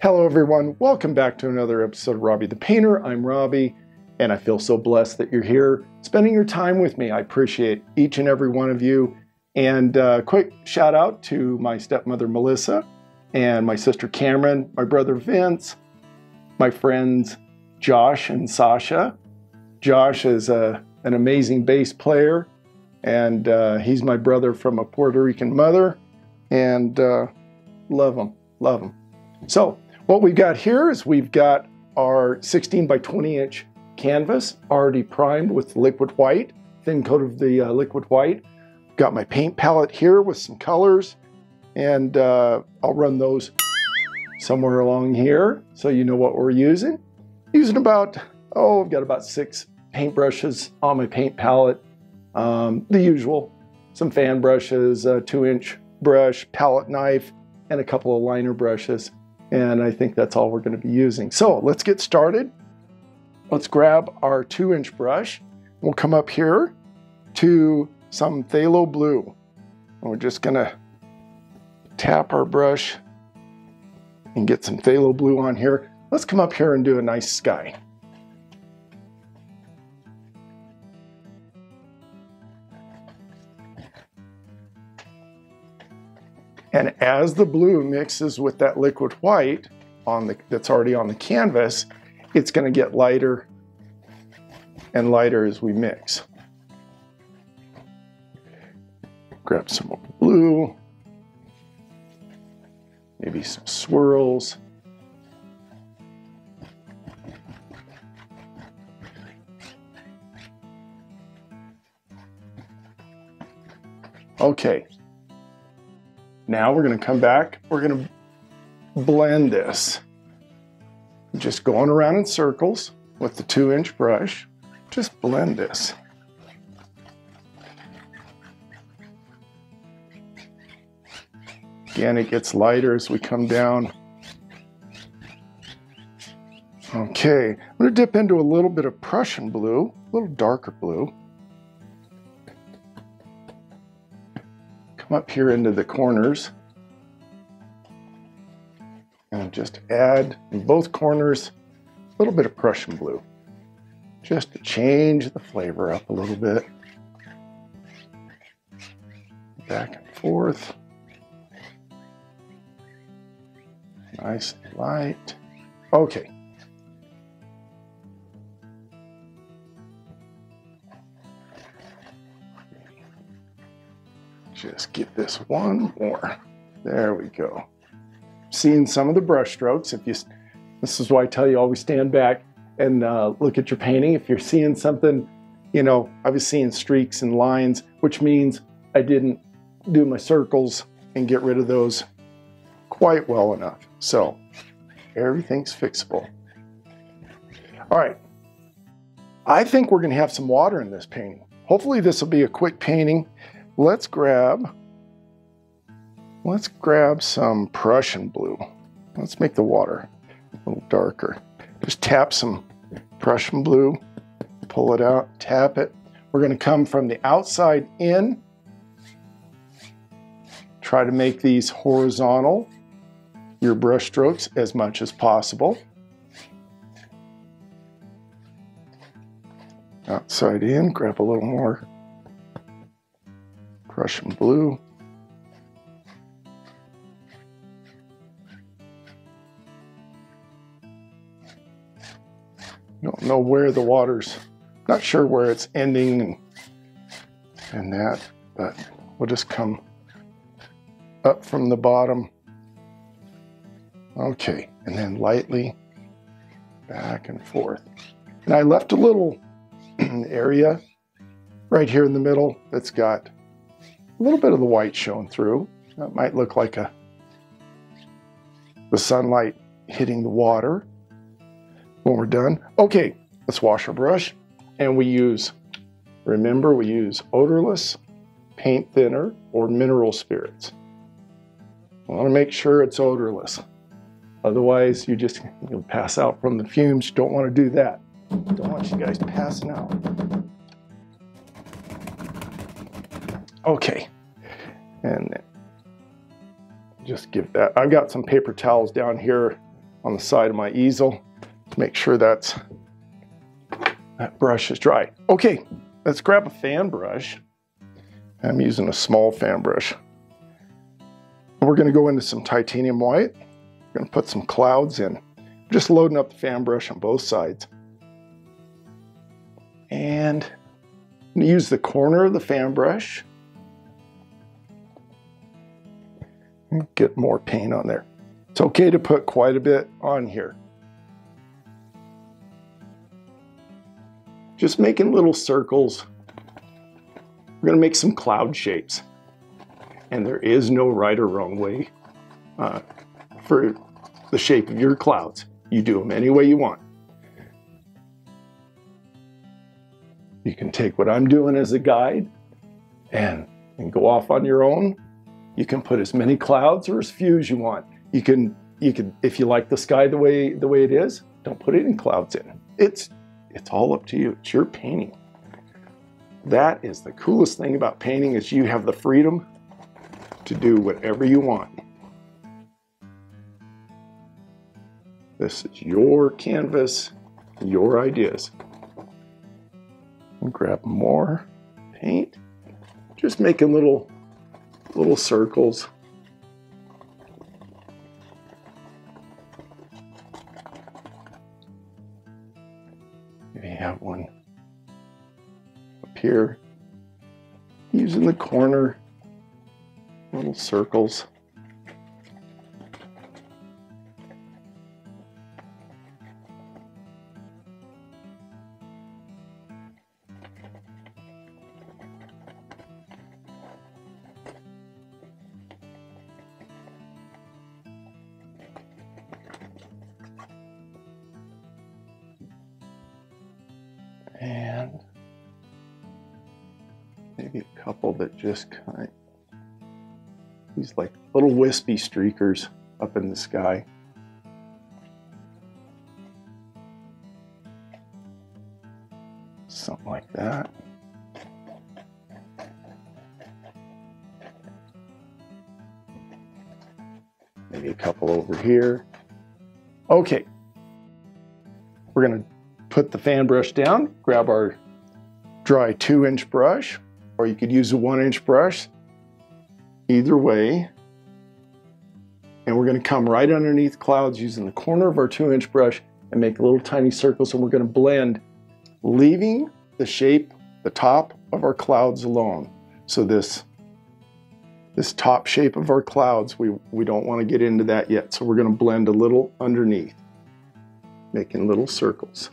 Hello everyone, welcome back to another episode of Robbie the Painter. I'm Robbie, and I feel so blessed that you're here spending your time with me. I appreciate each and every one of you. And uh, quick shout out to my stepmother Melissa, and my sister Cameron, my brother Vince, my friends Josh and Sasha. Josh is a, an amazing bass player, and uh, he's my brother from a Puerto Rican mother, and uh, love him, love him. So, what we've got here is we've got our 16 by 20 inch canvas already primed with liquid white, thin coat of the uh, liquid white. Got my paint palette here with some colors and uh, I'll run those somewhere along here so you know what we're using. Using about, oh, I've got about six paint brushes on my paint palette. Um, the usual, some fan brushes, a two inch brush, palette knife, and a couple of liner brushes. And I think that's all we're gonna be using. So let's get started. Let's grab our two inch brush. We'll come up here to some phthalo blue. And we're just gonna tap our brush and get some phthalo blue on here. Let's come up here and do a nice sky. And as the blue mixes with that liquid white on the, that's already on the canvas, it's gonna get lighter and lighter as we mix. Grab some more blue, maybe some swirls. Okay, now we're gonna come back, we're gonna blend this. Just going around in circles with the two inch brush, just blend this. Again, it gets lighter as we come down. Okay, I'm gonna dip into a little bit of Prussian blue, a little darker blue. Come up here into the corners and just add in both corners a little bit of Prussian blue just to change the flavor up a little bit. Back and forth. Nice and light. Okay. Just get this one more. There we go. Seeing some of the brush strokes. If you, this is why I tell you always stand back and uh, look at your painting. If you're seeing something, you know, I was seeing streaks and lines, which means I didn't do my circles and get rid of those quite well enough. So everything's fixable. All right. I think we're going to have some water in this painting. Hopefully this will be a quick painting let's grab, let's grab some Prussian blue. Let's make the water a little darker. Just tap some Prussian blue, pull it out, tap it. We're gonna come from the outside in, try to make these horizontal, your brush strokes as much as possible. Outside in, grab a little more Prussian blue. Don't know where the water's, not sure where it's ending and, and that, but we'll just come up from the bottom. Okay, and then lightly back and forth. And I left a little area right here in the middle that's got a little bit of the white showing through. That might look like a the sunlight hitting the water when we're done. Okay, let's wash our brush. And we use, remember, we use odorless paint thinner or mineral spirits. I want to make sure it's odorless. Otherwise, you just you'll pass out from the fumes. You don't want to do that. Don't want you guys passing out. Okay. And just give that, I've got some paper towels down here on the side of my easel to make sure that's that brush is dry. Okay, let's grab a fan brush. I'm using a small fan brush. We're gonna go into some titanium white. We're gonna put some clouds in. Just loading up the fan brush on both sides. And use the corner of the fan brush. Get more paint on there. It's okay to put quite a bit on here. Just making little circles. We're gonna make some cloud shapes. And there is no right or wrong way uh, for the shape of your clouds. You do them any way you want. You can take what I'm doing as a guide and, and go off on your own. You can put as many clouds or as few as you want. You can, you can, if you like the sky the way the way it is, don't put any clouds in. It's it's all up to you. It's your painting. That is the coolest thing about painting is you have the freedom to do whatever you want. This is your canvas, your ideas. Grab more paint. Just making little little circles. Maybe have one up here. Using the corner, little circles. Just kind of, these like little wispy streakers up in the sky. Something like that. Maybe a couple over here. Okay. We're to put the fan brush down, grab our dry two inch brush, or you could use a one inch brush. Either way. And we're gonna come right underneath clouds using the corner of our two inch brush and make little tiny circles and we're gonna blend, leaving the shape, the top of our clouds alone. So this, this top shape of our clouds, we, we don't wanna get into that yet. So we're gonna blend a little underneath, making little circles.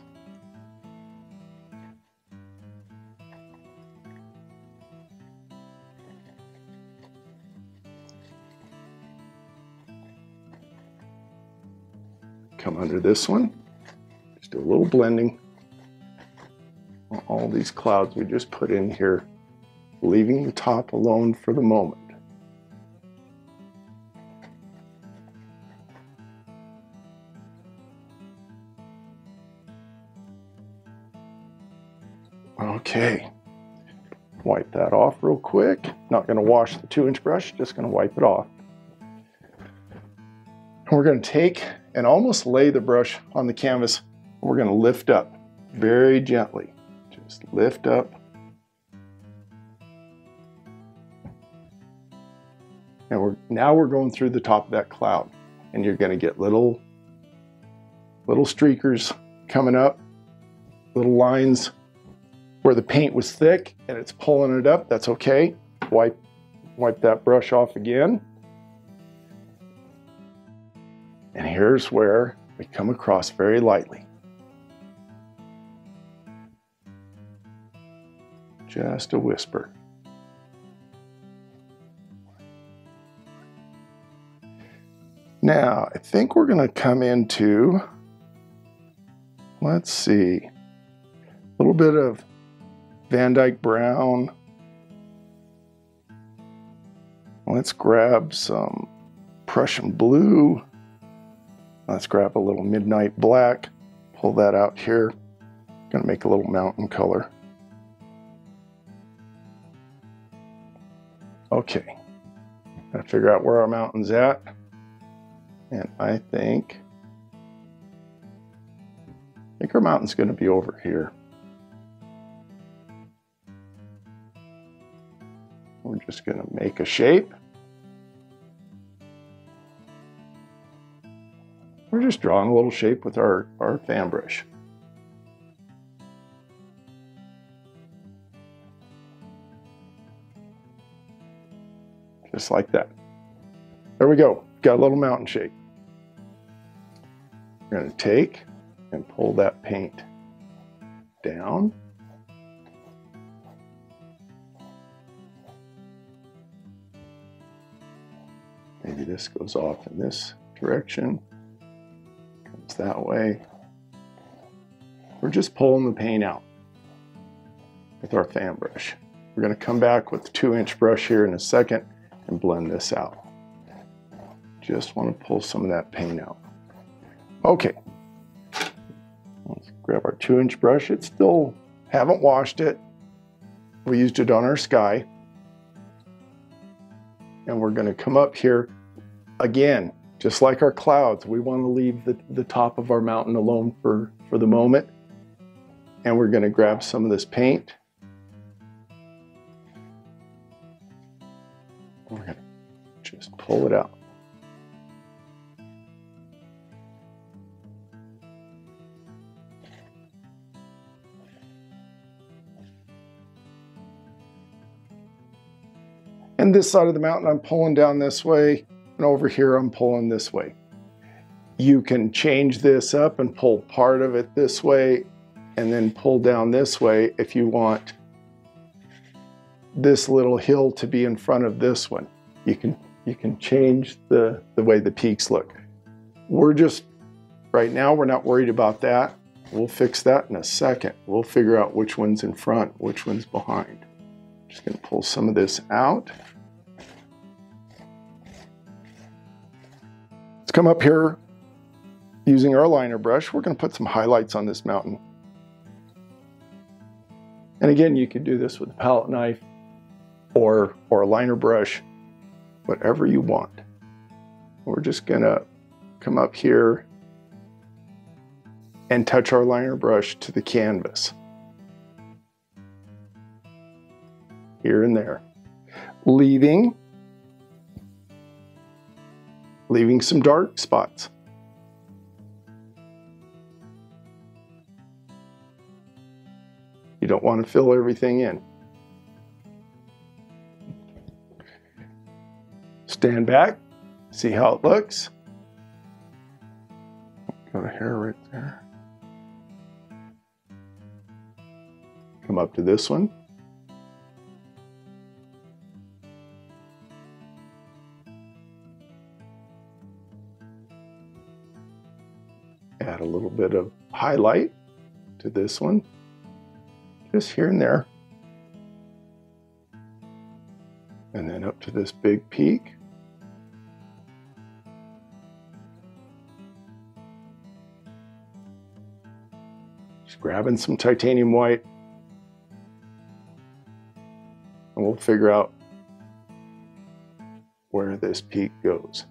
Under this one. Just do a little blending. All these clouds we just put in here, leaving the top alone for the moment. Okay, wipe that off real quick. Not gonna wash the two inch brush, just gonna wipe it off. And we're gonna take and almost lay the brush on the canvas. We're gonna lift up very gently. Just lift up. And we're, now we're going through the top of that cloud and you're gonna get little, little streakers coming up, little lines where the paint was thick and it's pulling it up, that's okay. Wipe, wipe that brush off again. And here's where we come across very lightly. Just a whisper. Now, I think we're going to come into, let's see, a little bit of Van Dyke Brown. Let's grab some Prussian Blue. Let's grab a little midnight black, pull that out here. Gonna make a little mountain color. Okay, gotta figure out where our mountain's at. And I think I think our mountain's to be over here. We're just to make a shape. We're just drawing a little shape with our, our fan brush. Just like that. There we go. Got a little mountain shape. We're going to take and pull that paint down. Maybe this goes off in this direction, that way. We're just pulling the paint out with our fan brush. We're going to come back with two inch brush here in a second and blend this out. Just want to pull some of that paint out. Okay, let's grab our two inch brush. It's still, haven't washed it. We used it on our sky. And we're gonna come up here again, just like our clouds. We wanna leave the, the top of our mountain alone for, for the moment. And we're gonna grab some of this paint. We're gonna just pull it out. And this side of the mountain, I'm pulling down this way, and over here, I'm pulling this way. You can change this up and pull part of it this way, and then pull down this way if you want this little hill to be in front of this one. You can, you can change the, the way the peaks look. We're just, right now, we're not worried about that. We'll fix that in a second. We'll figure out which one's in front, which one's behind. Just gonna pull some of this out. Come up here using our liner brush. We're gonna put some highlights on this mountain. And again, you could do this with a palette knife or, or a liner brush, whatever you want. We're just gonna come up here and touch our liner brush to the canvas. here and there, leaving, leaving some dark spots. You don't want to fill everything in. Stand back, see how it looks. Got a hair right there. Come up to this one. Bit of highlight to this one, just here and there. And then up to this big peak. Just grabbing some titanium white. And we'll figure out where this peak goes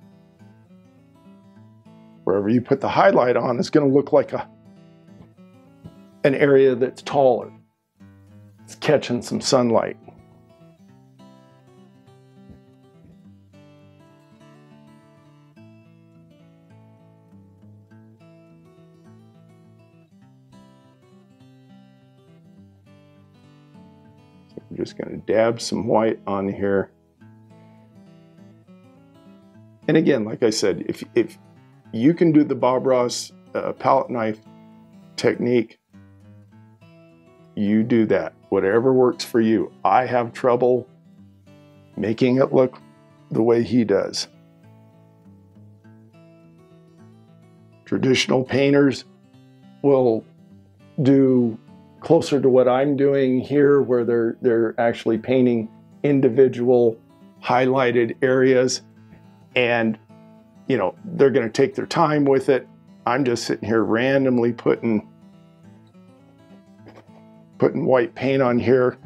wherever you put the highlight on, it's going to look like a an area that's taller. It's catching some sunlight. So I'm just going to dab some white on here. And again, like I said, if, if you can do the Bob Ross uh, palette knife technique. You do that. Whatever works for you. I have trouble making it look the way he does. Traditional painters will do closer to what I'm doing here where they're they're actually painting individual highlighted areas and you know, they're going to take their time with it. I'm just sitting here randomly putting putting white paint on here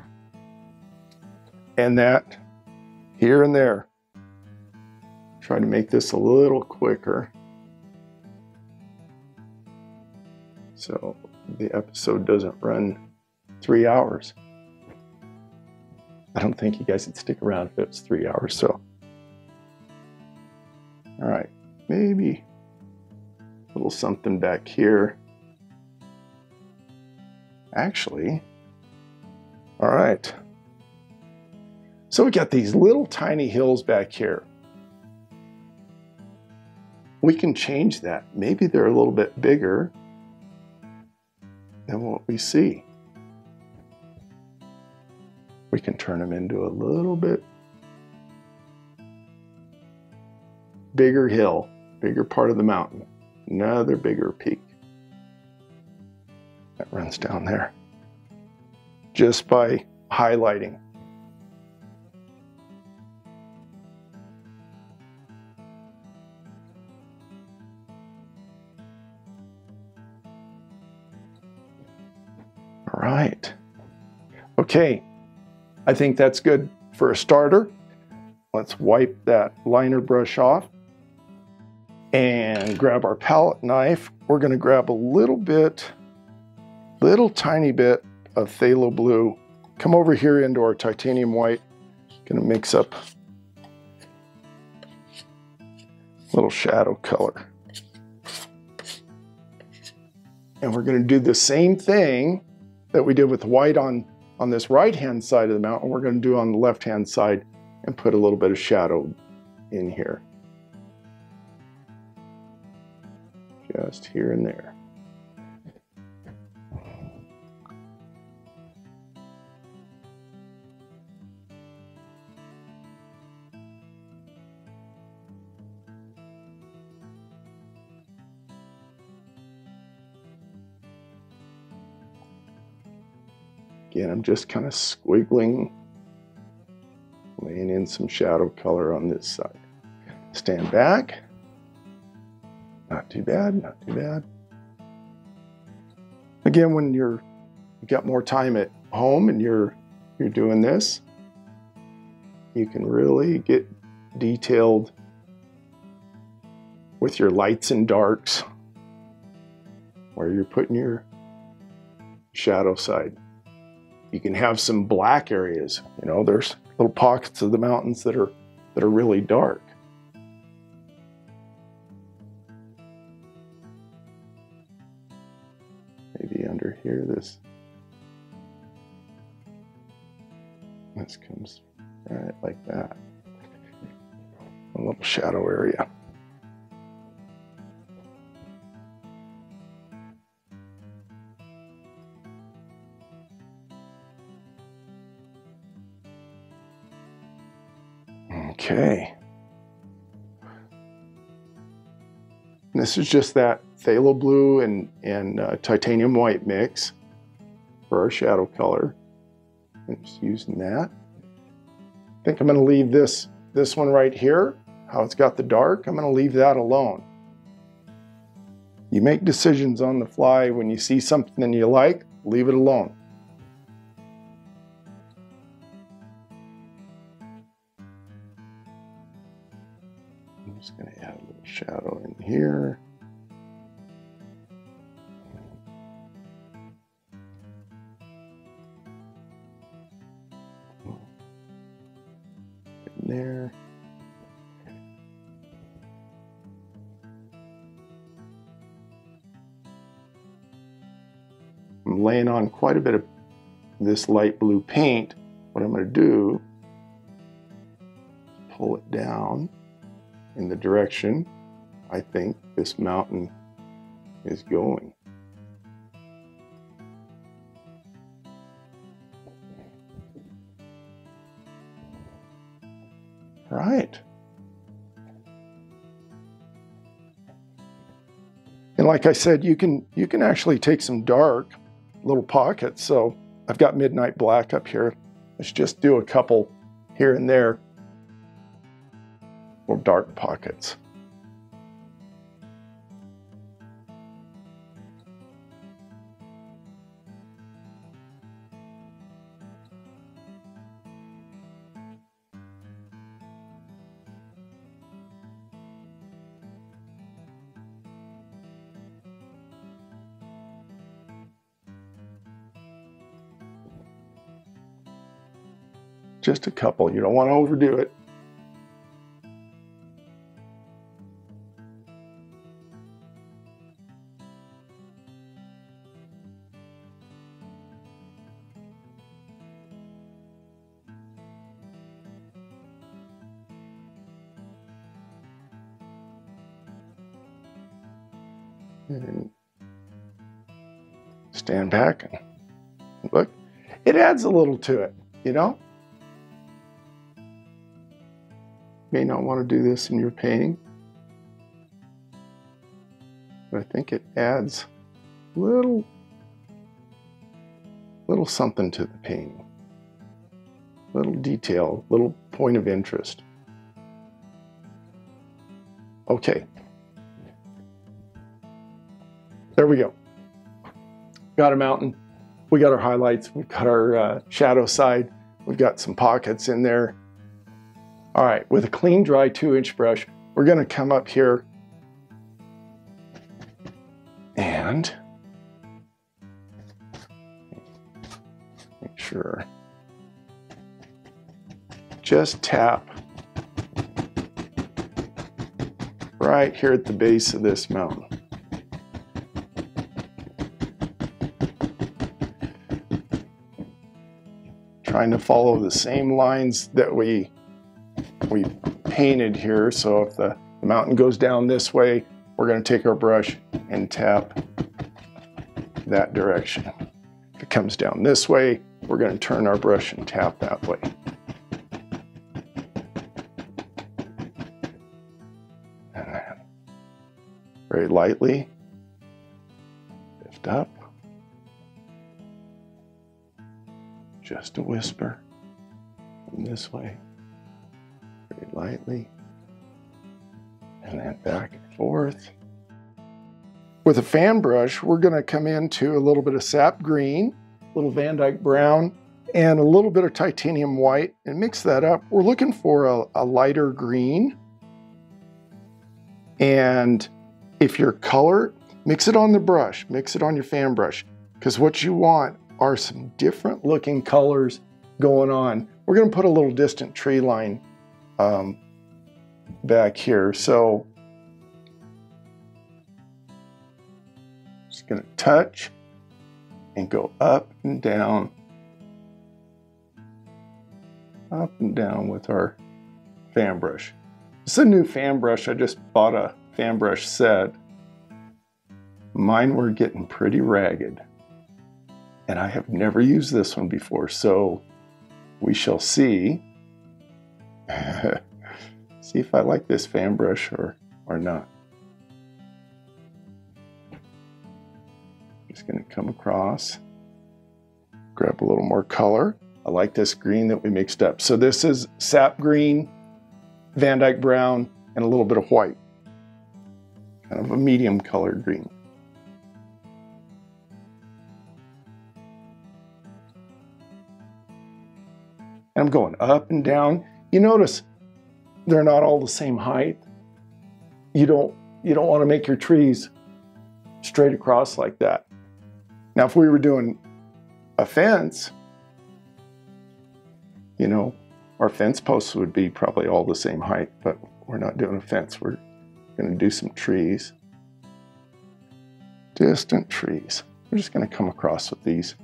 and that here and there. Try to make this a little quicker. So the episode doesn't run three hours. I don't think you guys would stick around if it was three hours. So, all right, maybe a little something back here. Actually, all right. So we got these little tiny hills back here. We can change that. Maybe they're a little bit bigger than what we see. We can turn them into a little bit bigger hill, bigger part of the mountain, another bigger peak that runs down there just by highlighting. All right. Okay, I think that's good for a starter. Let's wipe that liner brush off and grab our palette knife. We're gonna grab a little bit, little tiny bit of phthalo blue. Come over here into our titanium white. Gonna mix up a little shadow color. And we're gonna do the same thing that we did with white on, on this right-hand side of the mountain, we're gonna do on the left-hand side and put a little bit of shadow in here. Just here and there. Again, I'm just kind of squiggling, laying in some shadow color on this side. Stand back. Not too bad, not too bad. Again, when you're you got more time at home and you're you're doing this, you can really get detailed with your lights and darks where you're putting your shadow side. You can have some black areas. You know, there's little pockets of the mountains that are that are really dark. Comes right like that. A little shadow area. Okay. This is just that phthalo blue and, and uh, titanium white mix for our shadow color. I'm just using that. Think I'm going to leave this, this one right here, how it's got the dark. I'm going to leave that alone. You make decisions on the fly. When you see something you like, leave it alone. I'm just going to add a little shadow in here. Quite a bit of this light blue paint. What I'm going to do, pull it down in the direction I think this mountain is going. Right. And like I said, you can you can actually take some dark little pockets. So I've got midnight black up here. Let's just do a couple here and there little dark pockets. Just a couple. You don't want to overdo it. and stand back and look. It adds a little to it, you know? May not want to do this in your painting, but I think it adds a little little something to the painting. Little detail, little point of interest. Okay, there we go. Got a mountain. We got our highlights. We've got our uh, shadow side. We've got some pockets in there. All right, with a clean, dry two inch brush, we're gonna come up here and make sure, just tap right here at the base of this mountain. trying to follow the same lines that we we painted here. So if the, mountain goes down this way, we're going to take our brush and tap that direction. If it comes down this way, we're going to turn our brush and tap that way. very lightly lift up. just a whisper this way, very lightly, and then back and forth. With a fan brush, we're going to come into a little bit of sap green, a little Van Dyke brown, and a little bit of titanium white, and mix that up. We're looking for a, a lighter green. And if your color, mix it on the brush, mix it on your fan brush, because what you want are some different looking colors going on. We're going to put a little distant tree line um, back here. So just going to touch and go up and down, up and down with our fan brush. It's a new fan brush. I just bought a fan brush set. Mine were getting pretty ragged and I have never used this one before, so we shall see. see if I like this fan brush or, or not. Just gonna come across, grab a little more color. I like this green that we mixed up. So this is sap green, Van Dyke brown, and a little bit of white. Kind of a medium colored green. and I'm going up and down. You notice they're not all the same height. You don't you don't want to make your trees straight across like that. Now if we were doing a fence, you know, our fence posts would be probably all the same height, but we're not doing a fence. We're going to do some trees. Distant trees. We're just going to come across with these.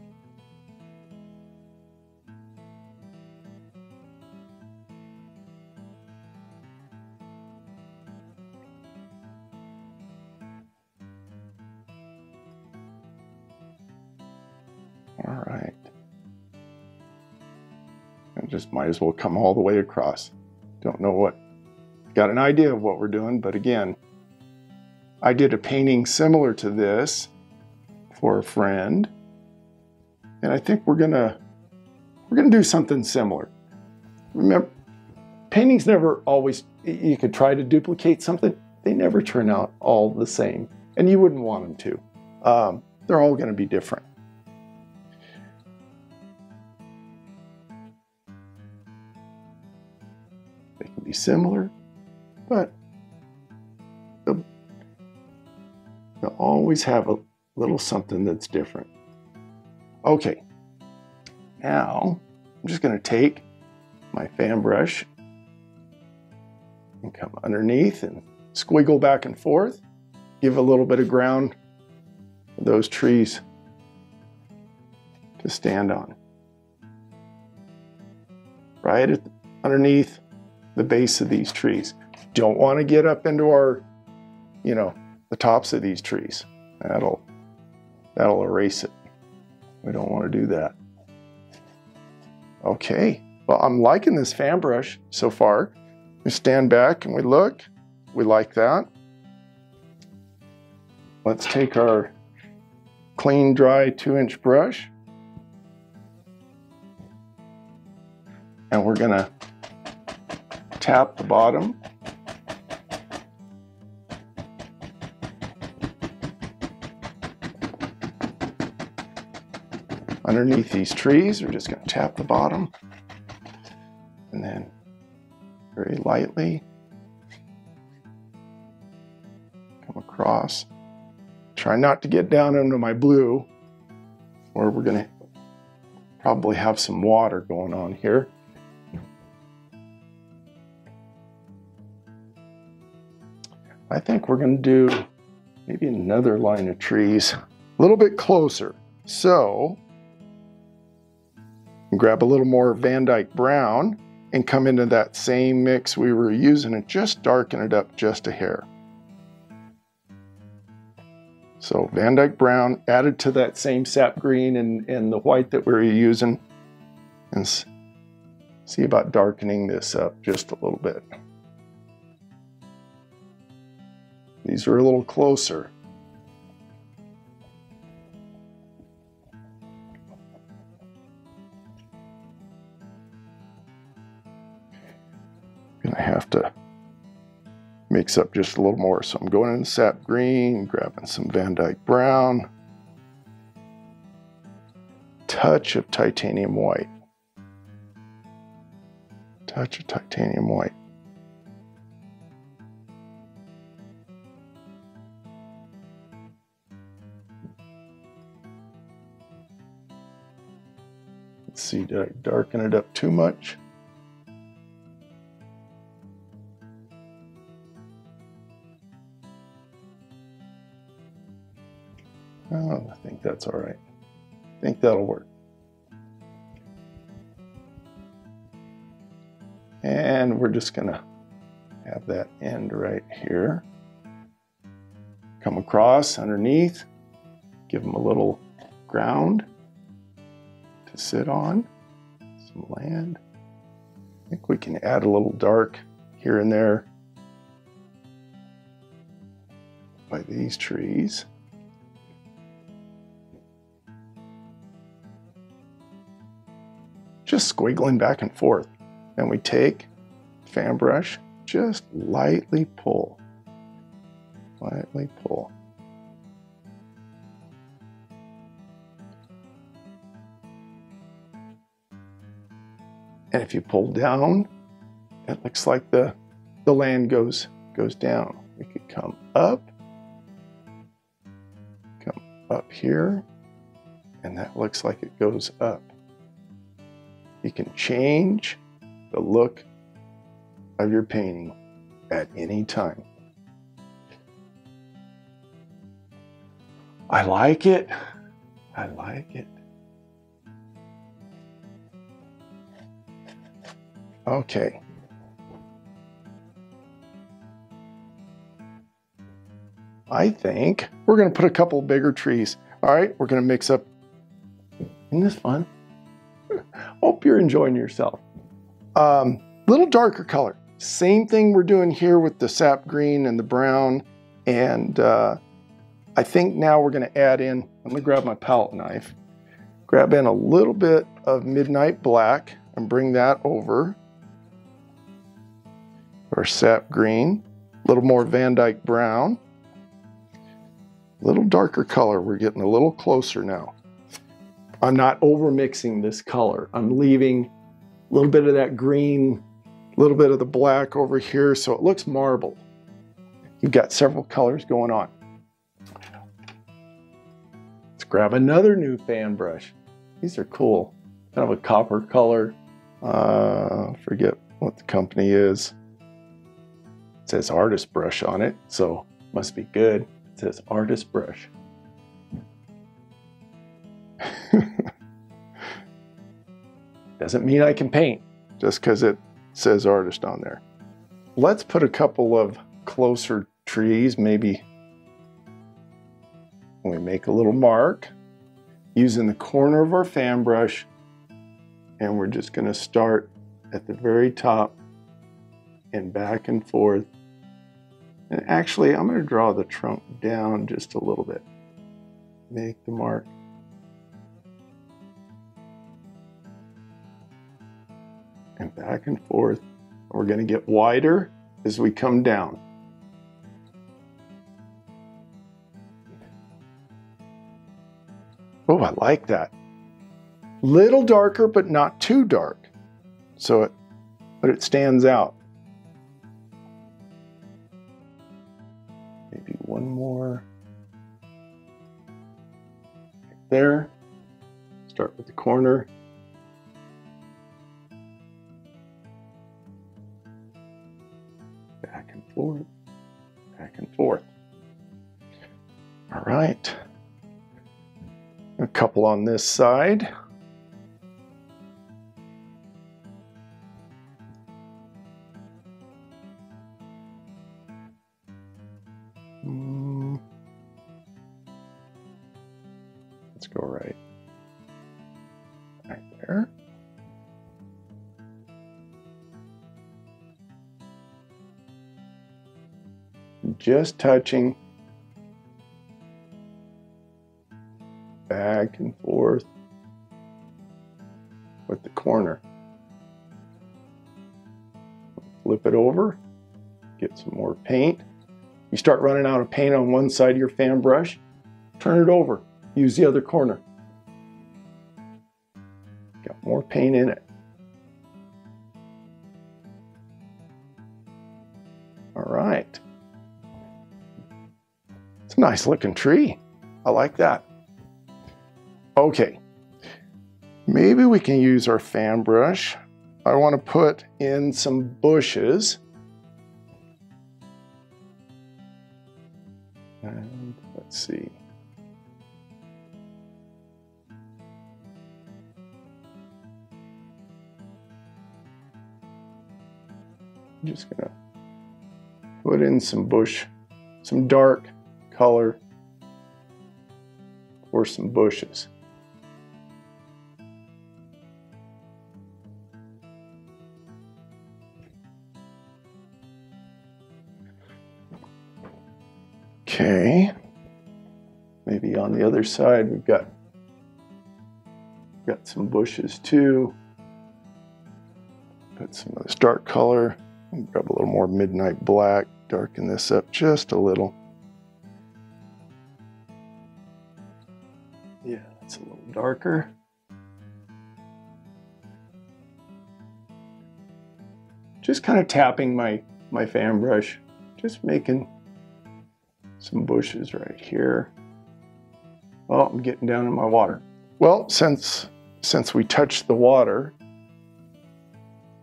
Might as well come all the way across. Don't know what, got an idea of what we're doing, but again, I did a painting similar to this for a friend, and I think we're gonna we're gonna do something similar. Remember, paintings never always you could try to duplicate something, they never turn out all the same, and you wouldn't want them to. Um, they're all going to be different. Similar, but they'll, always have a little something that's different. Okay, now I'm just going to take my fan brush and come underneath and squiggle back and forth. Give a little bit of ground for those trees to stand on. Right underneath the base of these trees. Don't want to get up into our, you know, the tops of these trees. That'll, that'll erase it. We don't want to do that. Okay, well, I'm liking this fan brush so far. We stand back and we look. We like that. Let's take our clean, dry two inch brush. And we're gonna tap the bottom. Underneath these trees, we're just gonna tap the bottom and then very lightly come across. Try not to get down into my blue or we're gonna probably have some water going on here. I think we're gonna do maybe another line of trees a little bit closer. So, grab a little more Van Dyke Brown and come into that same mix we were using and just darken it up just a hair. So Van Dyke Brown added to that same sap green and, and the white that we were using and see about darkening this up just a little bit. These are a little closer. Gonna have to mix up just a little more. So I'm going in sap green, grabbing some Van Dyke brown, touch of titanium white, touch of titanium white. Let's see, did I darken it up too much? Oh, I think that's all right. I think that'll work. And we're just gonna have that end right here. Come across underneath, give them a little ground sit on, some land. I think we can add a little dark here and there by these trees. Just squiggling back and forth. Then we take fan brush, just lightly pull, lightly pull. And if you pull down, it looks like the, the land goes, goes down. We could come up, come up here, and that looks like it goes up. You can change the look of your painting at any time. I like it. I like it. Okay. I think we're going to put a couple bigger trees. All right, we're going to mix up. Isn't this fun? Hope you're enjoying yourself. Um, little darker color. Same thing we're doing here with the sap green and the brown. And uh, I think now we're going to add in, I'm to grab my palette knife, grab in a little bit of midnight black and bring that over our sap green, a little more Van Dyke brown, a little darker color. We're getting a little closer now. I'm not over mixing this color. I'm leaving a little bit of that green, a little bit of the black over here so it looks marble. You've got several colors going on. Let's grab another new fan brush. These are cool. Kind of a copper color. Uh, forget what the company is. It says artist brush on it, so must be good. It says artist brush. Doesn't mean I can paint just because it says artist on there. Let's put a couple of closer trees, maybe we make a little mark using the corner of our fan brush and we're just going to start at the very top and back and forth. And actually, I'm going to draw the trunk down just a little bit. Make the mark. And back and forth. We're going to get wider as we come down. Oh, I like that. Little darker, but not too dark. So it, but it stands out. One more. Right there. Start with the corner. Back and forth, back and forth. All right. A couple on this side. Go right. Right there. Just touching back and forth with the corner. Flip it over, get some more paint. You start running out of paint on one side of your fan brush, turn it over, use the other corner. Got more paint in it. All right. It's a nice looking tree. I like that. Okay, maybe we can use our fan brush. I want to put in some bushes. And let's see. I'm just gonna put in some bush, some dark color for some bushes. Okay. Maybe on the other side we've got got some bushes too. Put some of this dark color. Grab a little more midnight black. Darken this up just a little. Yeah, that's a little darker. Just kind of tapping my, my fan brush, just making some bushes right here. Oh, I'm getting down in my water. Well, since, since we touched the water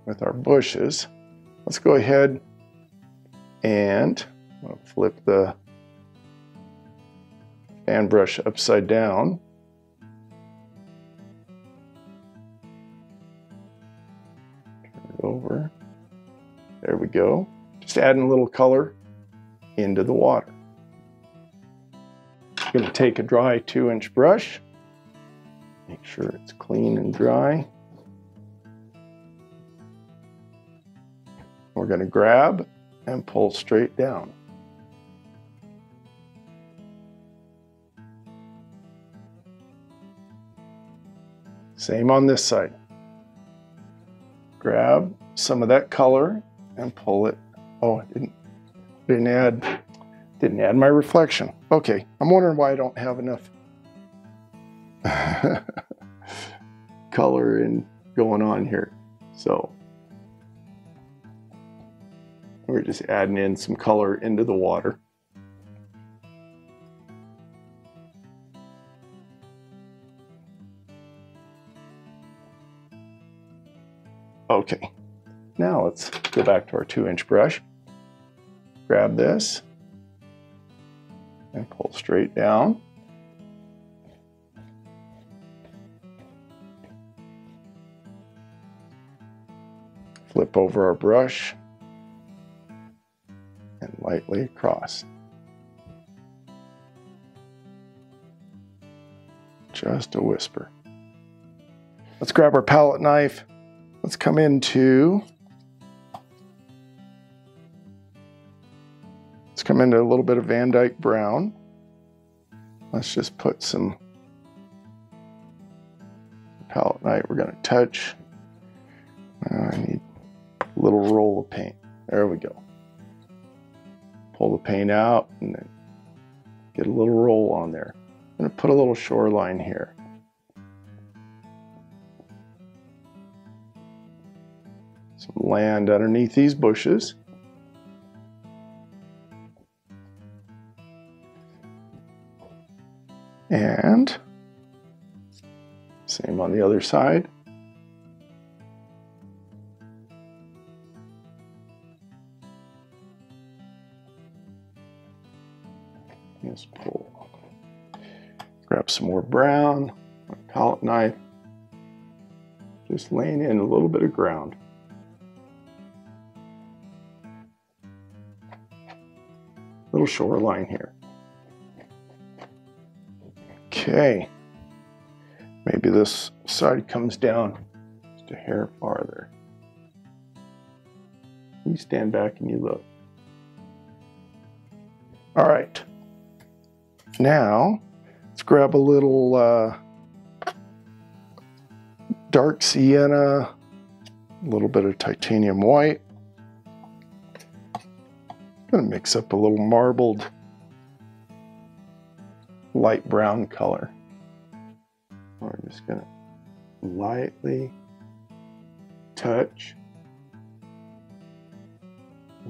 with our bushes, let's go ahead and flip the fan brush upside down. Turn it over. There we go. Just adding a little color into the water. I'm going to take a dry two inch brush, make sure it's clean and dry. We're going to grab and pull straight down. Same on this side. Grab some of that color and pull it. Oh, I didn't, didn't add didn't add my reflection. Okay, I'm wondering why I don't have enough color and going on here. So we're just adding in some color into the water. Okay, now let's go back to our two inch brush. Grab this and pull straight down. Flip over our brush lightly across. Just a whisper. Let's grab our palette knife. Let's come into, let's come into a little bit of Van Dyke Brown. Let's just put some palette knife. We're gonna touch. I need a little roll of paint. There we go. Pull the paint out and then get a little roll on there. I'm gonna put a little shoreline here. Some land underneath these bushes. And same on the other side. Just pull. Grab some more brown, palette knife. Just laying in a little bit of ground. Little shoreline here. Okay. Maybe this side comes down just a hair farther. You stand back and you look. All right. Now, let's grab a little uh, dark sienna, a little bit of titanium white. I'm Gonna mix up a little marbled light brown color. We're just gonna lightly touch,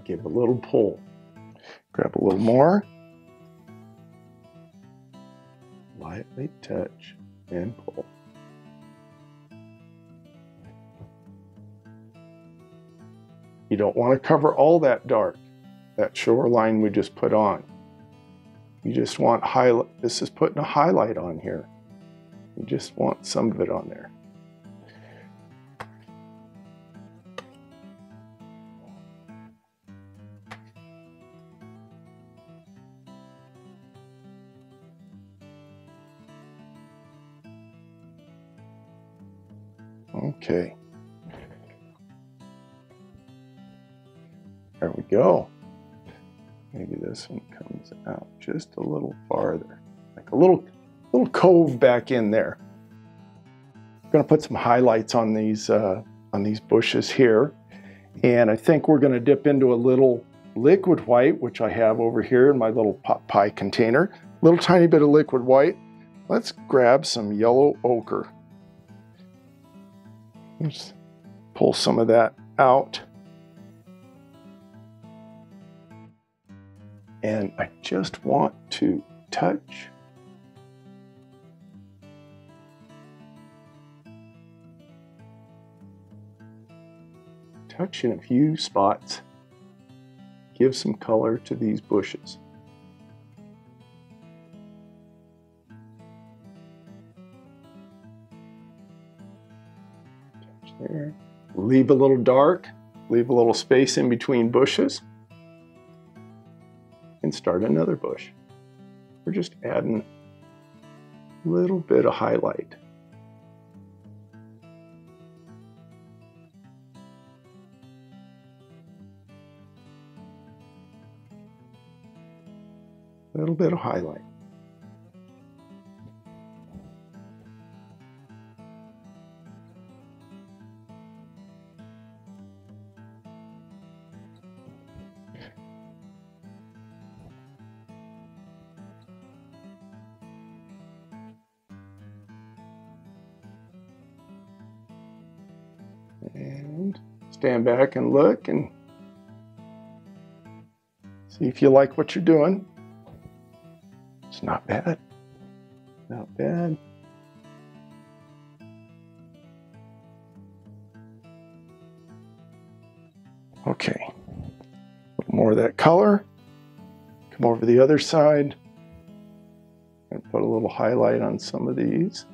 give a little pull. Grab a little more. Lightly touch and pull. You don't want to cover all that dark, that shoreline we just put on. You just want highlight, this is putting a highlight on here. You just want some of it on there. Okay. There we go. Maybe this one comes out just a little farther, like a little, little cove back in there. I'm gonna put some highlights on these, uh, on these bushes here. And I think we're gonna dip into a little liquid white, which I have over here in my little pot pie container. Little tiny bit of liquid white. Let's grab some yellow ochre. Just pull some of that out. And I just want to touch touch in a few spots. Give some color to these bushes. Leave a little dark, leave a little space in between bushes, and start another bush. We're just adding a little bit of highlight. A little bit of highlight. Stand back and look and see if you like what you're doing. It's not bad. Not bad. Okay, more of that color. Come over the other side and put a little highlight on some of these.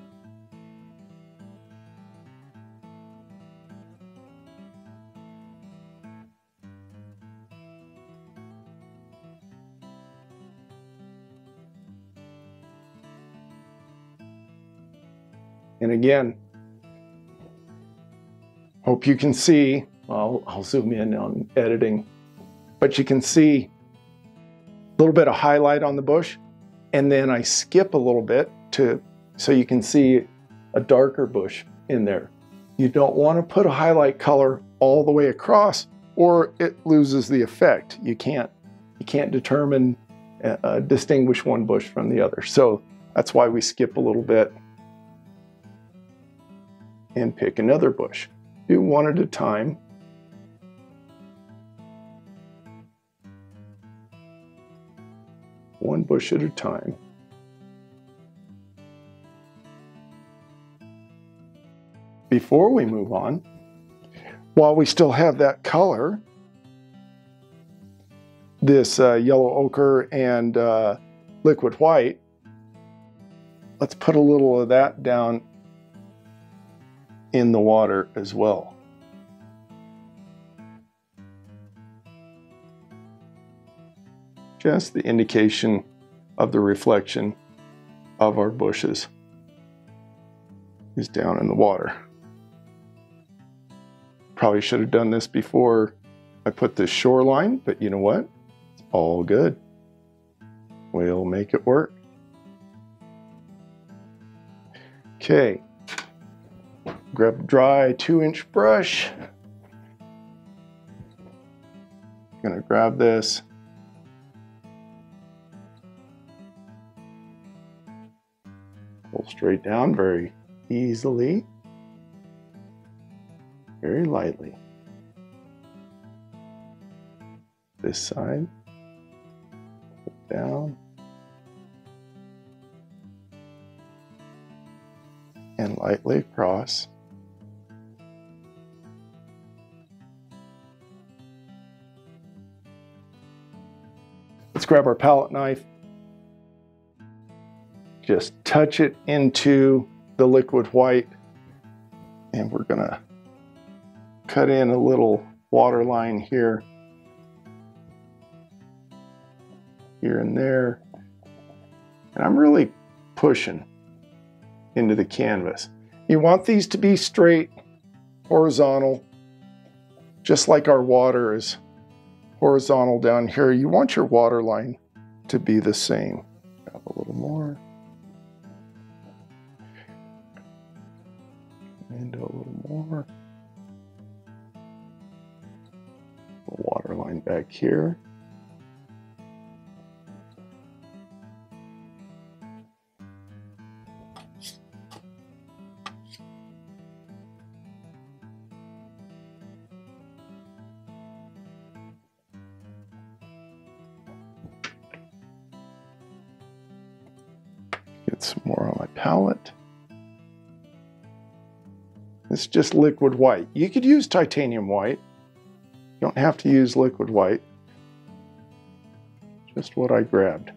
Again, hope you can see, I'll, I'll zoom in on editing, but you can see a little bit of highlight on the bush. And then I skip a little bit to, so you can see a darker bush in there. You don't want to put a highlight color all the way across or it loses the effect. You can't, you can't determine, uh, uh distinguish one bush from the other. So that's why we skip a little bit and pick another bush. Do one at a time. One bush at a time. Before we move on, while we still have that color, this uh, yellow ochre and uh, liquid white, let's put a little of that down in the water as well. Just the indication of the reflection of our bushes is down in the water. Probably should have done this before I put this shoreline, but you know what? It's all good. We'll make it work. Okay, Grab a dry two inch brush. I'm Gonna grab this. Pull straight down very easily, very lightly. This side, pull down. and lightly across. Grab our palette knife. Just touch it into the liquid white and we're gonna cut in a little water line here, here and there. And I'm really pushing into the canvas. You want these to be straight, horizontal, just like our water is horizontal down here, you want your water line to be the same. Grab a little more. And a little more. Water line back here. It's just liquid white. You could use titanium white. You don't have to use liquid white. Just what I grabbed.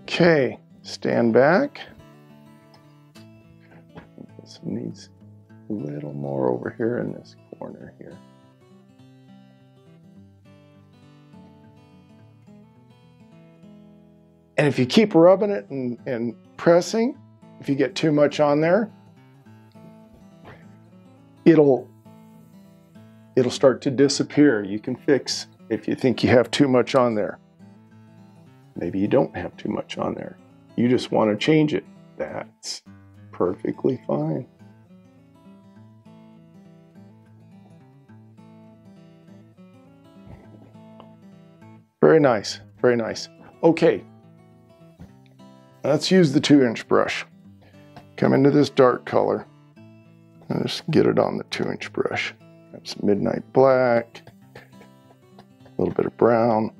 Okay, stand back. This needs a little more over here in this corner here. And if you keep rubbing it and, and pressing, if you get too much on there, it'll it'll start to disappear. You can fix if you think you have too much on there. Maybe you don't have too much on there. You just want to change it. That's perfectly fine. Very nice, very nice. Okay, let's use the two inch brush. Come into this dark color and just get it on the two inch brush. Some midnight black, a little bit of brown.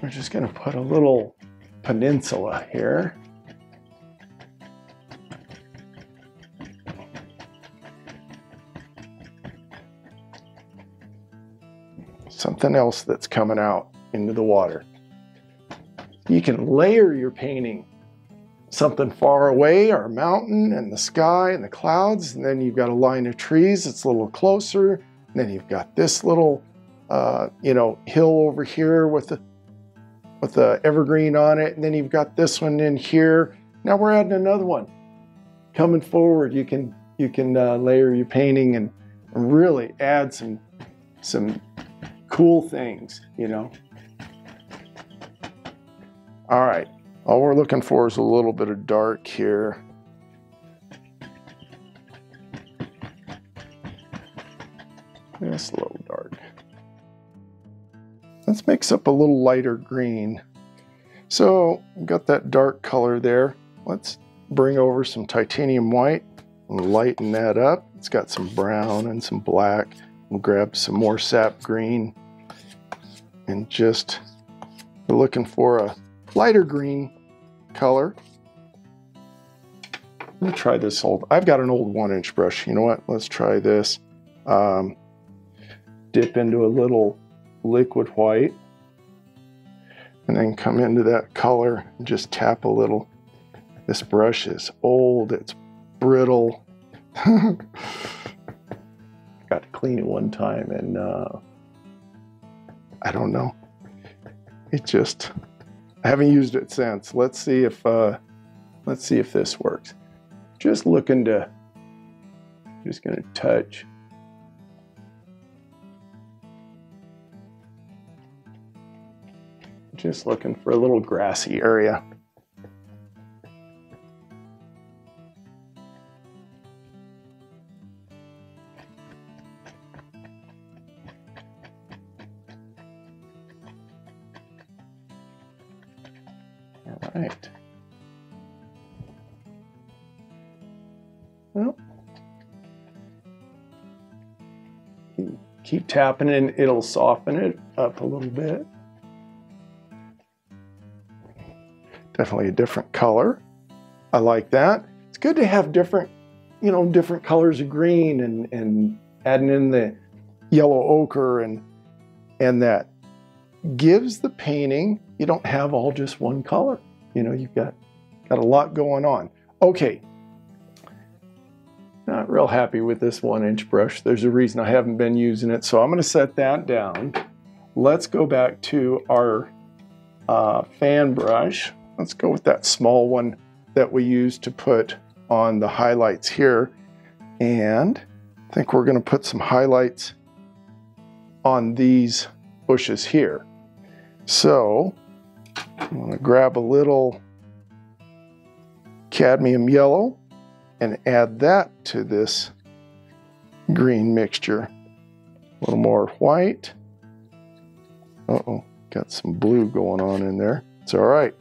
We're just going to put a little peninsula here. Something else that's coming out into the water. You can layer your painting. Something far away, or a mountain and the sky and the clouds, and then you've got a line of trees that's a little closer, and then you've got this little, uh, you know, hill over here with the with the evergreen on it, and then you've got this one in here. Now we're adding another one. Coming forward, you can you can uh, layer your painting and really add some some cool things, you know. All right, all we're looking for is a little bit of dark here. Just a little dark. Let's mix up a little lighter green. So we got that dark color there. Let's bring over some titanium white and lighten that up. It's got some brown and some black. We'll grab some more sap green and just we're looking for a lighter green color. Let me try this old, I've got an old one inch brush. You know what? Let's try this. Um, dip into a little liquid white and then come into that color and just tap a little. This brush is old, it's brittle. Got to clean it one time and uh, I don't know. It just, I haven't used it since. Let's see if, uh, let's see if this works. Just looking to, just gonna touch Just looking for a little grassy area. All right. Well, keep tapping and it'll soften it up a little bit. Definitely a different color. I like that. It's good to have different, you know, different colors of green and, and adding in the yellow ochre and, and that gives the painting, you don't have all just one color. You know, you've got, got a lot going on. Okay, not real happy with this one inch brush. There's a reason I haven't been using it. So I'm gonna set that down. Let's go back to our uh, fan brush. Let's go with that small one that we used to put on the highlights here. And I think we're gonna put some highlights on these bushes here. So I'm gonna grab a little cadmium yellow and add that to this green mixture. A little more white. Uh-oh, got some blue going on in there. It's all right.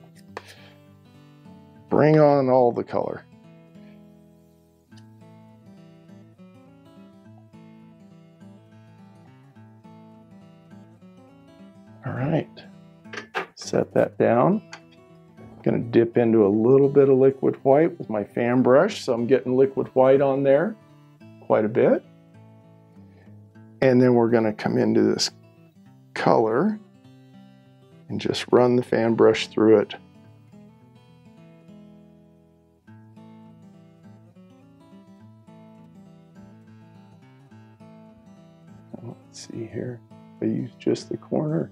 Bring on all the color. All right, set that down. I'm gonna dip into a little bit of liquid white with my fan brush, so I'm getting liquid white on there quite a bit. And then we're gonna come into this color and just run the fan brush through it Here. I use just the corner.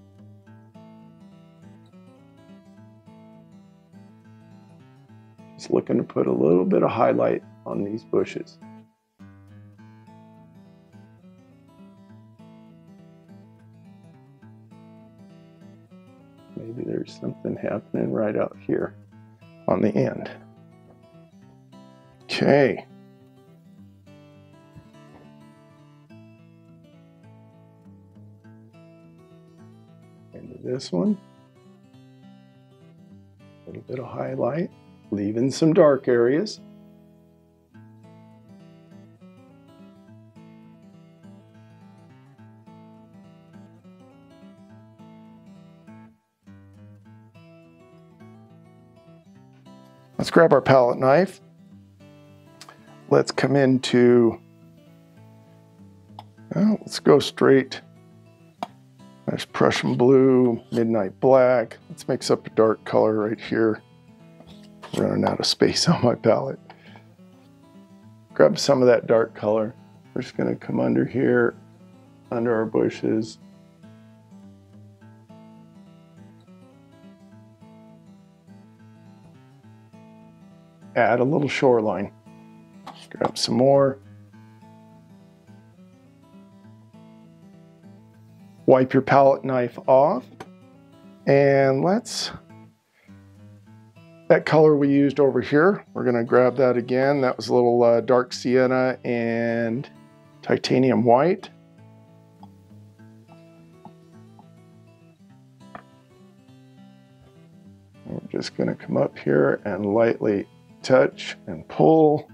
Just looking to put a little bit of highlight on these bushes. Maybe there's something happening right out here on the end. Okay. This one. A little bit of highlight, leaving some dark areas. Let's grab our palette knife. Let's come into, well, let's go straight. There's Prussian blue, midnight black. Let's mix up a dark color right here. Running out of space on my palette. Grab some of that dark color. We're just gonna come under here, under our bushes, add a little shoreline. Grab some more. Wipe your palette knife off. And let's, that color we used over here, we're gonna grab that again. That was a little uh, dark sienna and titanium white. We're just gonna come up here and lightly touch and pull.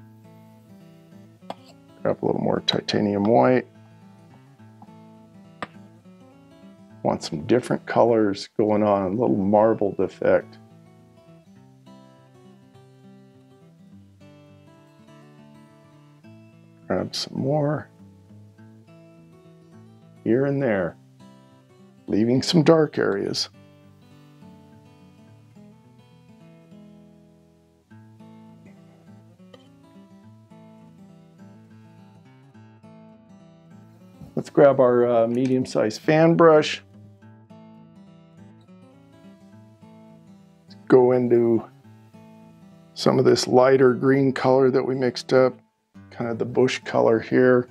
Grab a little more titanium white. Want some different colors going on, a little marbled effect. Grab some more here and there, leaving some dark areas. Let's grab our uh, medium-sized fan brush. Into some of this lighter green color that we mixed up, kind of the bush color here.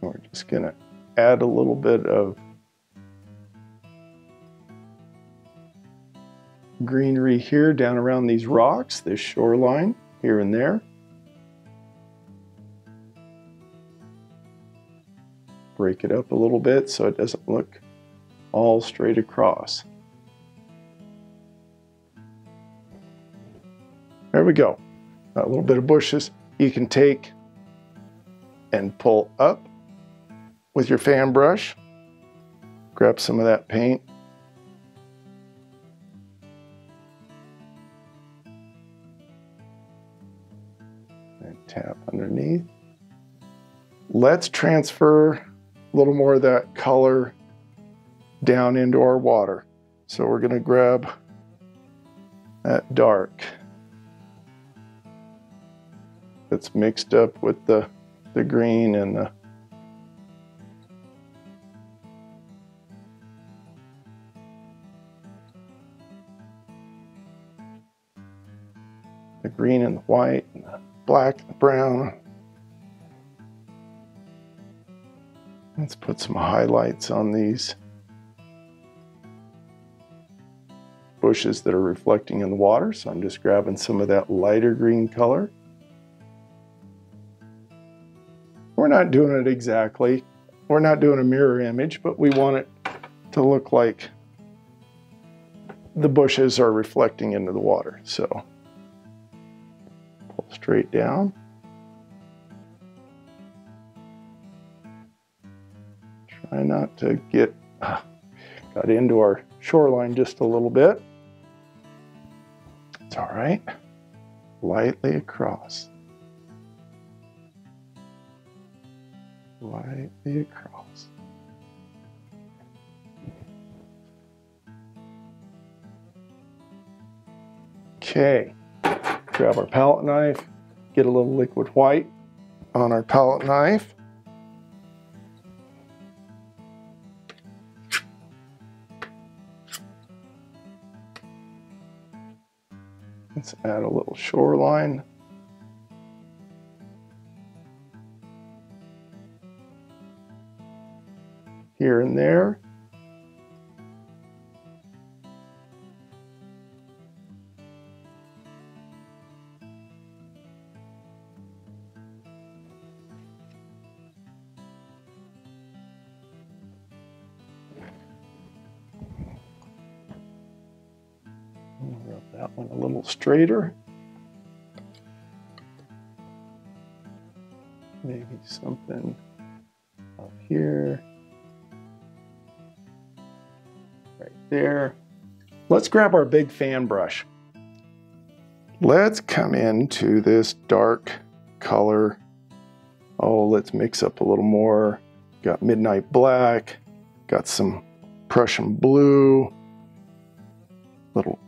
We're just gonna add a little bit of greenery here down around these rocks, this shoreline here and there. break it up a little bit so it doesn't look all straight across. There we go. A little bit of bushes you can take and pull up with your fan brush. Grab some of that paint. And tap underneath. Let's transfer a little more of that color down into our water. So we're going to grab that dark that's mixed up with the, the green and the the green and the white and the black and the brown Let's put some highlights on these bushes that are reflecting in the water. So I'm just grabbing some of that lighter green color. We're not doing it exactly. We're not doing a mirror image, but we want it to look like the bushes are reflecting into the water. So pull straight down. Try not to get uh, got into our shoreline just a little bit. All right. Lightly across. Lightly across. Okay, grab our palette knife, get a little liquid white on our palette knife. Let's add a little shoreline. Here and there. Maybe something up here. Right there. Let's grab our big fan brush. Let's come into this dark color. Oh, let's mix up a little more. Got midnight black, got some Prussian blue, little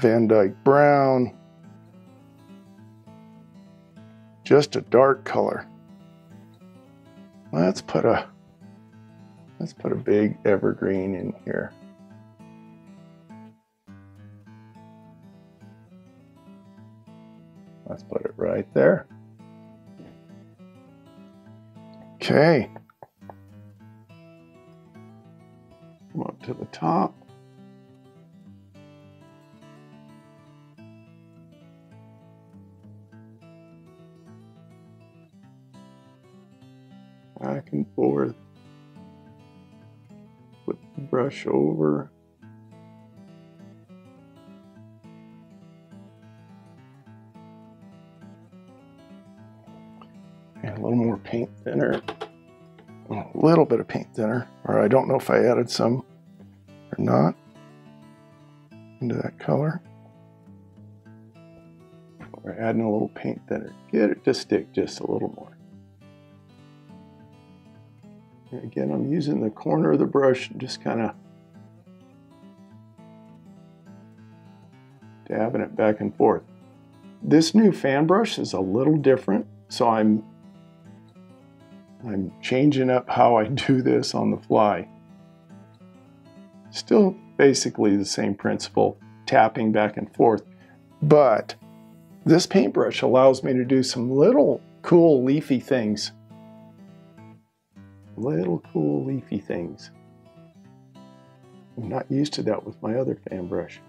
Van Dyke brown, just a dark color. Let's put a let's put a big evergreen in here. Let's put it right there. Okay. Come up to the top. Back and forth. Put the brush over. And a little more paint thinner. A little bit of paint thinner, or I don't know if I added some or not into that color. We're adding a little paint thinner. Get it to stick just a little more. Again, I'm using the corner of the brush just kind of dabbing it back and forth. This new fan brush is a little different, so I'm I'm changing up how I do this on the fly. Still basically the same principle, tapping back and forth, but this paintbrush allows me to do some little cool leafy things. Little cool leafy things. I'm not used to that with my other fan brush.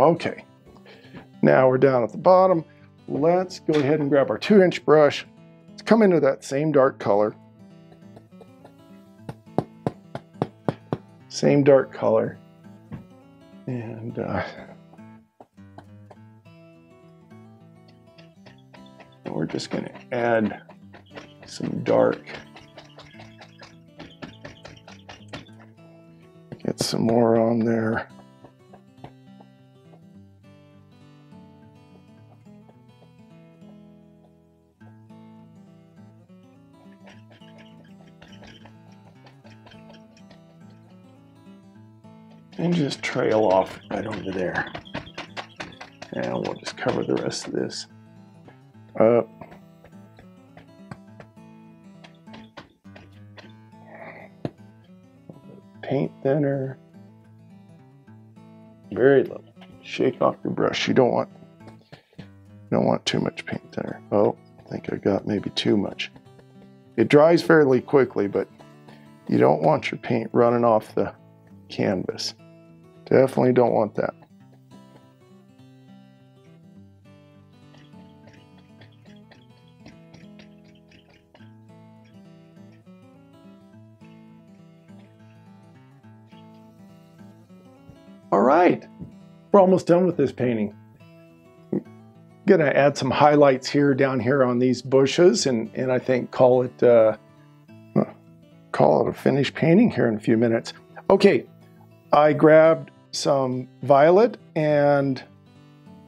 Okay, now we're down at the bottom. Let's go ahead and grab our two inch brush. Let's come into that same dark color. Same dark color. And uh, just gonna add some dark. Get some more on there. and just trail off right over there. And we'll just cover the rest of this up. Thinner. Very little. Shake off your brush. You don't want you don't want too much paint thinner. Oh, I think I got maybe too much. It dries fairly quickly, but you don't want your paint running off the canvas. Definitely don't want that. We're almost done with this painting. I'm gonna add some highlights here down here on these bushes and, and I think call it uh, call it a finished painting here in a few minutes. Okay, I grabbed some violet and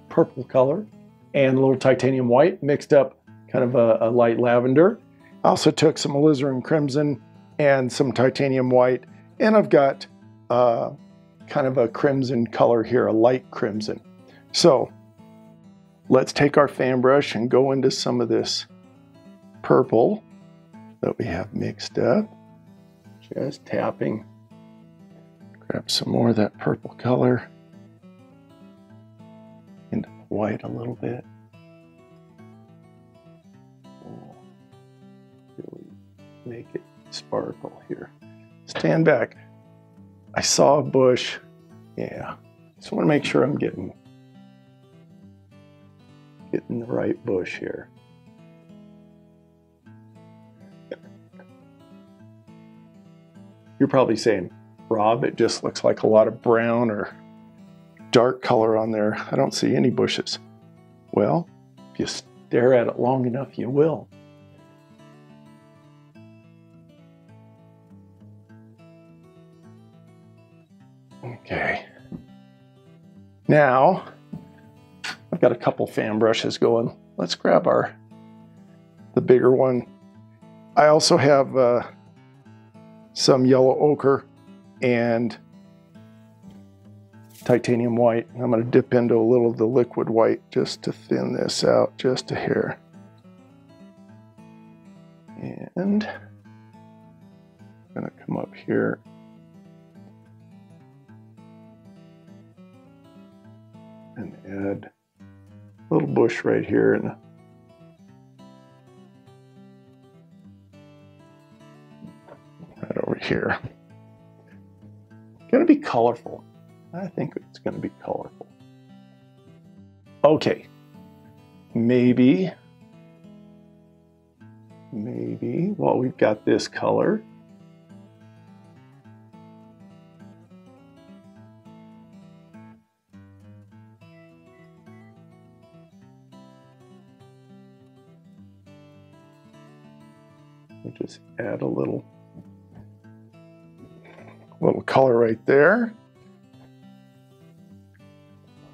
purple color and a little titanium white mixed up kind of a, a light lavender. I also took some alizarin crimson and some titanium white and I've got uh, kind of a crimson color here, a light crimson. So let's take our fan brush and go into some of this purple that we have mixed up. Just tapping Grab some more of that purple color into white a little bit. Really make it sparkle here. Stand back. I saw a bush. Yeah. Just want to make sure I'm getting getting the right bush here. You're probably saying, Rob, it just looks like a lot of brown or dark color on there. I don't see any bushes. Well, if you stare at it long enough, you will. Now, I've got a couple fan brushes going. Let's grab our, the bigger one. I also have uh, some yellow ochre and titanium white. I'm going to dip into a little of the liquid white just to thin this out just a hair. And I'm to come up here and add a little bush right here and right over here. Going to be colorful. I think it's going to be colorful. Okay, maybe, maybe, well, we've got this color. Just add a little, little color right there.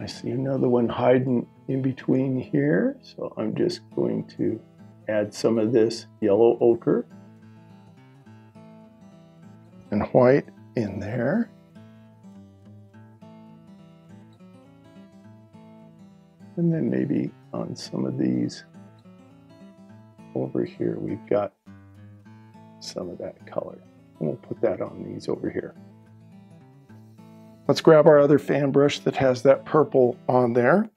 I see another one hiding in between here, so I'm just going to add some of this yellow ochre and white in there. And then maybe on some of these over here, we've got some of that color. And we'll put that on these over here. Let's grab our other fan brush that has that purple on there.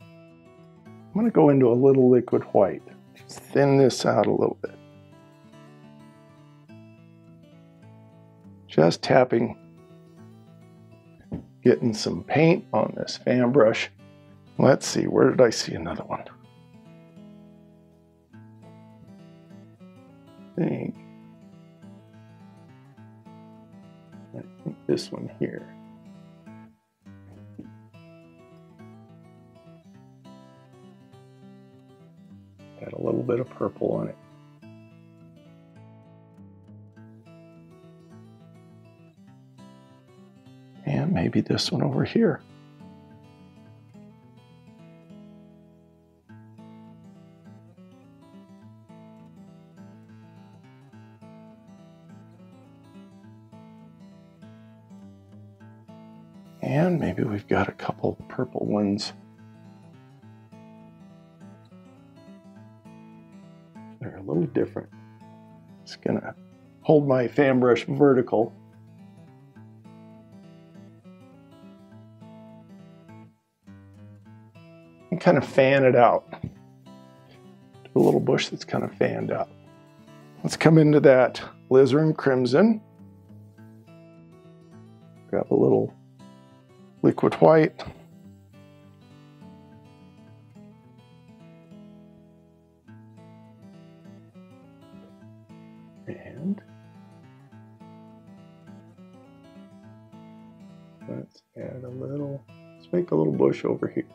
I'm gonna go into a little liquid white. Just thin this out a little bit. Just tapping, getting some paint on this fan brush. Let's see, where did I see another one? This one here. Got a little bit of purple on it. And maybe this one over here. Maybe we've got a couple purple ones. They're a little different. Just gonna hold my fan brush vertical. And kind of fan it out. Do a little bush that's kind of fanned out. Let's come into that alizarin crimson. Grab a little liquid white. And let's add a little, let's make a little bush over here.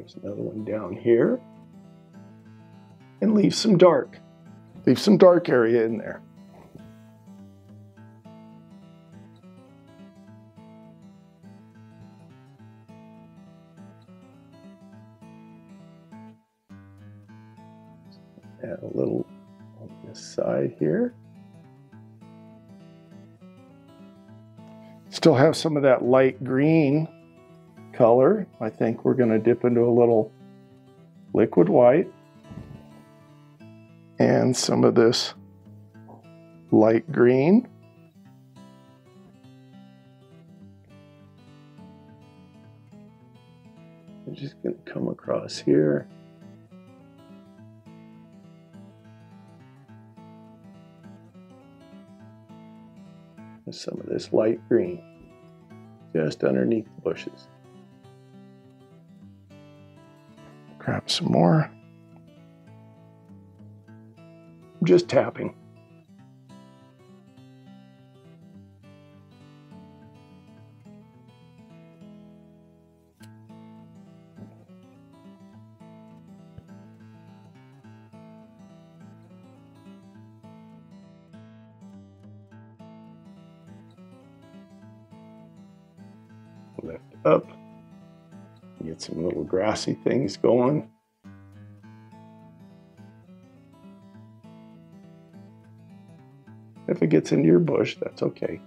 There's another one down here. And leave some dark. Leave some dark area in there. Add a little on this side here. Still have some of that light green color. I think we're going to dip into a little liquid white and some of this light green. I'm just going to come across here. with some of this light green just underneath the bushes. Some more. Just tapping. lift up, get some little grassy things going. Gets into your bush, that's okay.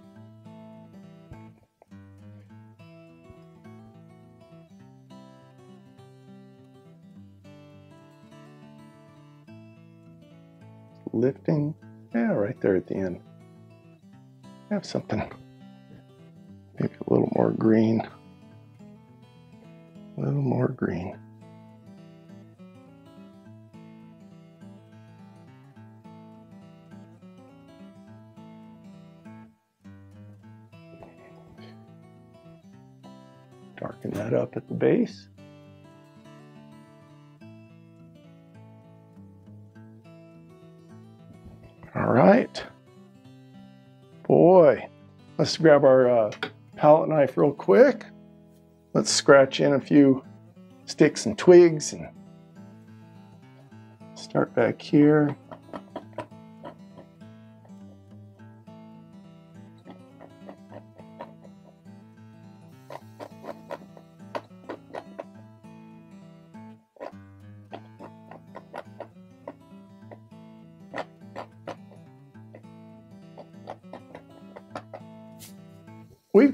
Lifting, yeah, right there at the end. Have something Maybe a little more green. A little more green. That up at the base. All right. Boy, let's grab our uh, palette knife real quick. Let's scratch in a few sticks and twigs and start back here.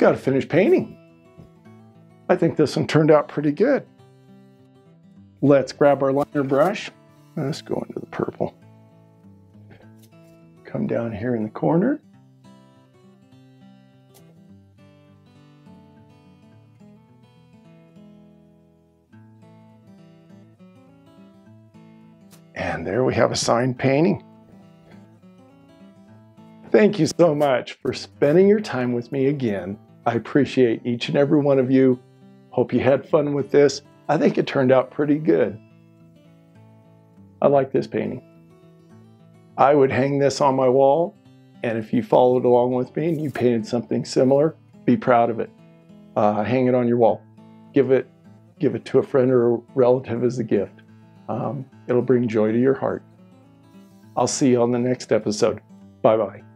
Got to finish painting. I think this one turned out pretty good. Let's grab our liner brush. Let's go into the purple. Come down here in the corner. And there we have a signed painting. Thank you so much for spending your time with me again. I appreciate each and every one of you. Hope you had fun with this. I think it turned out pretty good. I like this painting. I would hang this on my wall, and if you followed along with me and you painted something similar, be proud of it. Uh, hang it on your wall. Give it, give it to a friend or a relative as a gift. Um, it'll bring joy to your heart. I'll see you on the next episode. Bye bye.